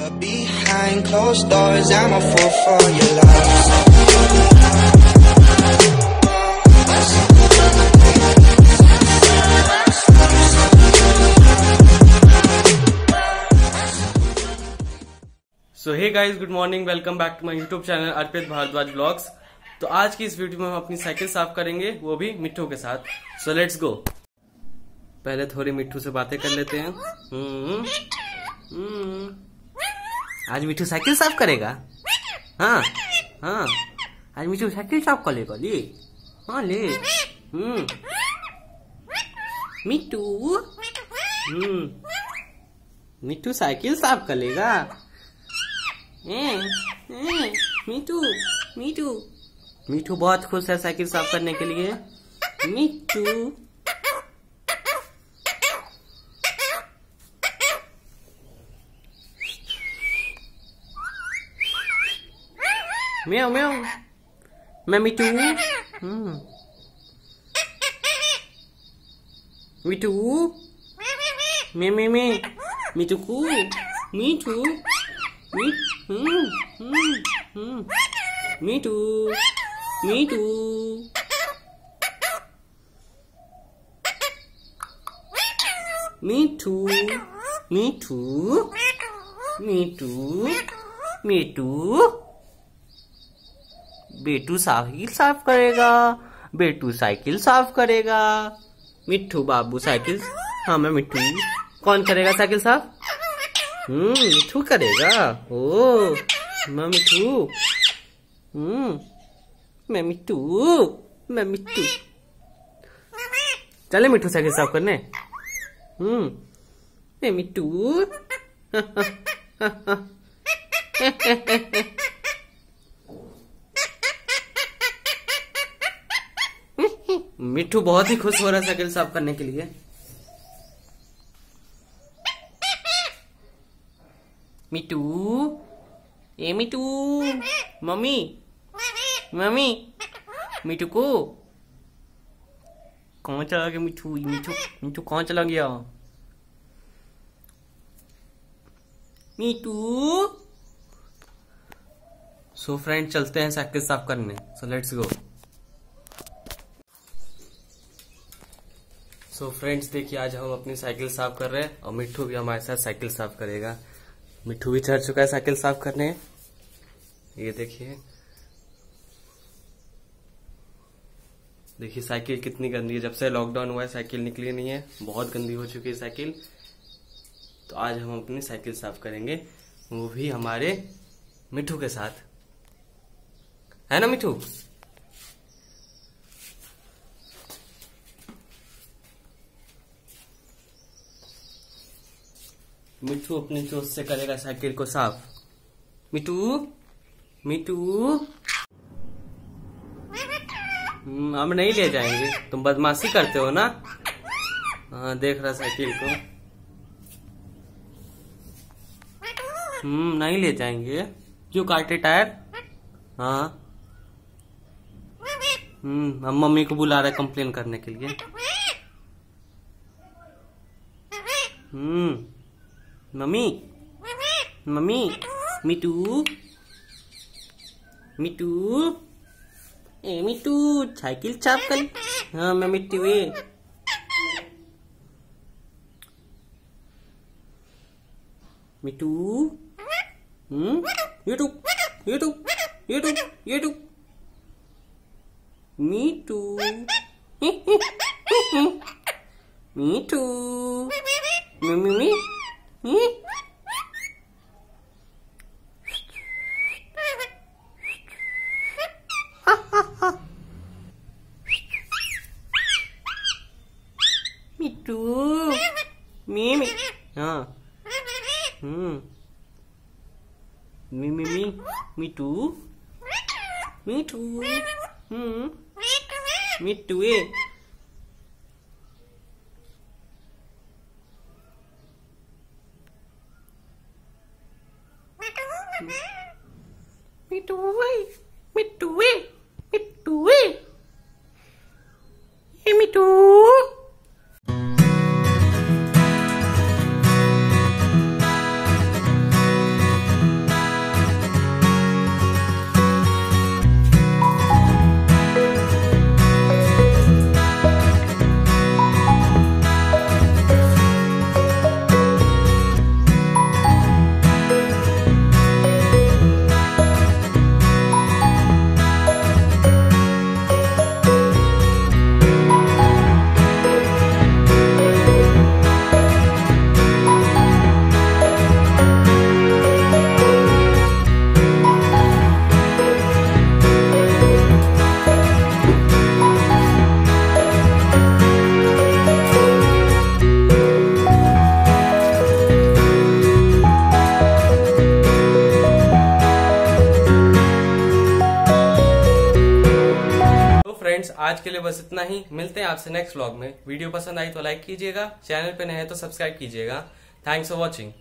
But behind closed doors, I'm a fool for your love. So hey guys good morning welcome back to my YouTube channel Arpit Bhardwaj blogs तो आज की इस video में हम अपनी cycle साफ़ करेंगे वो भी मिट्टू के साथ। सो लेट्स गो पहले थोड़ी मिट्टू से बातें कर लेते हैं। हम्म, हम्म। आज मिठू साइकिल साफ़ करेगा। हाँ हाँ। आज मिट्टू साइकिल साफ़ करेगा ले। हाँ ले। हम्म। मिट्टू हम्म। मिट्टू साइकिल साफ़ करेगा मीठू मीठू। मीठू बहुत खुश है साइकिल साफ़ करने के लिए। Meow meow. Mammy too. Hmm. Me too. Me me me. Me too cool. Me too. Me. Hmm. Hmm. Hmm. Me too. Me too. Me too. Me too. Me too. Me too. Me too. बेटू cycle साफ़ करेगा, बेटू cycle साफ़ करेगा। मिट्टू बाबू cycle हाँ मैं मिट्टू कौन करेगा साइकिल साफ़? हम्म मिठू करेगा। ओ, मैं मिठू हम्म मैं मिट्टू मैं मिट्टू चले मिट्टू साइकिल साफ़ करने। हम्म मैं मिट्टू मिट्टू बहुत ही खुश हो रहा है साइकिल साफ़ करने के लिए। मिटू ए मिटू मम्मी मम्मी मिटू को। कहाँ चला गया मिठू? मिठू मिठू कहाँ चला गया? मिटू सो फ्रेंड चलते हैं साइकिल साफ़ करने। So let's go so friends देखिए, आज हम अपनी साइकिल साफ़ कर रहे हैं और मिट्टू भी हमारे साथ साइकिल साफ़ करेगा। मिट्टू भी चढ़ चुका है साइकिल साफ़ करने। ये देखिए। देखिए, साइकिल कितनी गंदी है। जब से लॉकडाउन हुआ है, साइकिल निकली नहीं है। बहुत गंदी हो चुकी है साइकिल। तो आज हम अपनी साइकिल साफ़ करेंगे। वो भी हमारे मिठू के साथ। है ना, मिठू? मिठू अपनी चोट से करेगा साइकिल को साफ़। मिठू मिठू। हम्म, हम नहीं ले जाएँगे। तुम बदमाशी करते हो ना? हाँ देख रहा साइकिल को। हम्म नहीं ले जाएँगे। क्यों काटे टायर? हाँ। हम्म हम मम्मी को बुला रहे कंप्लेन करने के लिए। हम्म। मम्मी मम्मी मिटू मिटू ए मिटू साइकिल चाप कर हाँ मैं मिट्टू ए मिटू हम्म यूट्यूब यूट्यूब यूट्यूब यूट्यूब मीटू मीटू मम्मी मी मिट्टू मी मी हाँ हम्म मी मी मी मिट्टू मिट्टू हम्म मिट्टू ए Mitu ơi, Me too. Me too. Me too. Me too. आज के लिए बस इतना ही। मिलते हैं आपसे नेक्स्ट व्लॉग में। वीडियो पसंद आई तो लाइक कीजिएगा। चैनल पे नए हैं तो सब्सक्राइब कीजिएगा। Thanks for watching